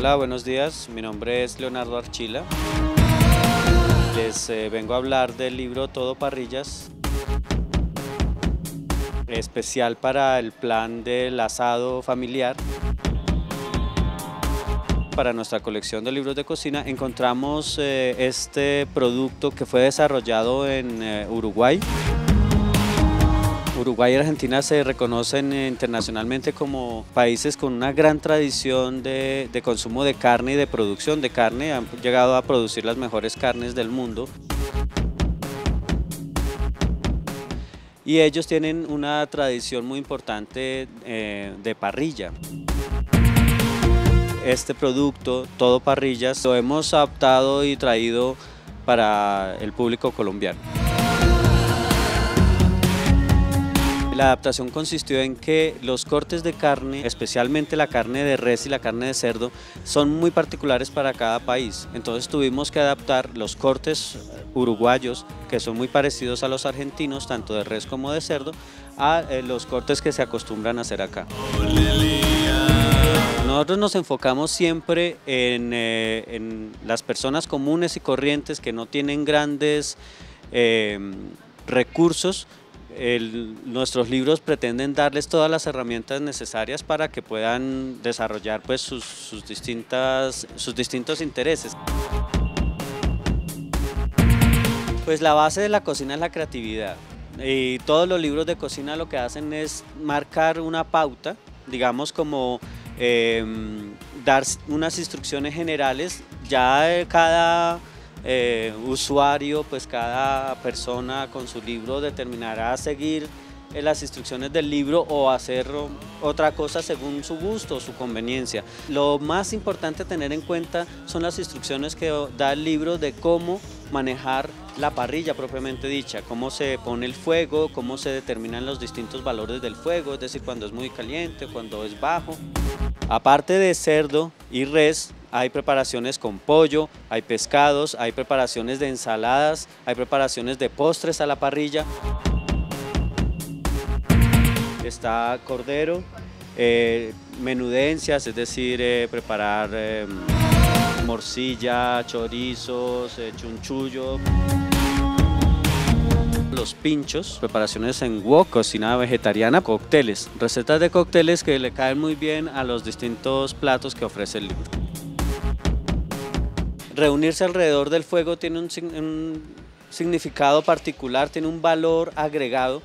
Hola, buenos días. Mi nombre es Leonardo Archila. Les eh, vengo a hablar del libro Todo Parrillas, especial para el plan del asado familiar. Para nuestra colección de libros de cocina encontramos eh, este producto que fue desarrollado en eh, Uruguay. Uruguay y Argentina se reconocen internacionalmente como países con una gran tradición de, consumo de carne y de producción de carne. Han llegado a producir las mejores carnes del mundo. Y ellos tienen una tradición muy importante eh, de parrilla. Este producto, todo parrillas, lo hemos adaptado y traído para el público colombiano. La adaptación consistió en que los cortes de carne, especialmente la carne de res y la carne de cerdo, son muy particulares para cada país. Entonces tuvimos que adaptar los cortes uruguayos, que son muy parecidos a los argentinos, tanto de res como de cerdo, a eh, los cortes que se acostumbran a hacer acá. Nosotros nos enfocamos siempre en, eh, las personas comunes y corrientes que no tienen grandes eh, recursos, nuestros libros pretenden darles todas las herramientas necesarias para que puedan desarrollar pues, sus, distintas, sus distintos intereses. Pues la base de la cocina es la creatividad y todos los libros de cocina lo que hacen es marcar una pauta, digamos como em, dar unas instrucciones generales, ya cada eh, usuario, pues cada persona con su libro determinará seguir eh, las instrucciones del libro o hacer otra cosa según su gusto o su conveniencia. Lo más importante a tener en cuenta son las instrucciones que da el libro de cómo manejar la parrilla propiamente dicha, cómo se pone el fuego, cómo se determinan los distintos valores del fuego, es decir, cuando es muy caliente, cuando es bajo. Aparte de cerdo y res, hay preparaciones con pollo, hay pescados, hay preparaciones de ensaladas, hay preparaciones de postres a la parrilla. Está cordero, eh, menudencias, es decir, eh, preparar eh, morcilla, chorizos, chunchullo. Los pinchos, preparaciones en wok, cocina vegetariana, cócteles, recetas de cócteles que le caen muy bien a los distintos platos que ofrece el libro reunirse alrededor del fuego tiene un, significado particular, tiene un valor agregado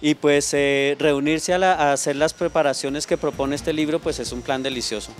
y pues eh, reunirse a, a hacer las preparaciones que propone este libro pues es un plan delicioso.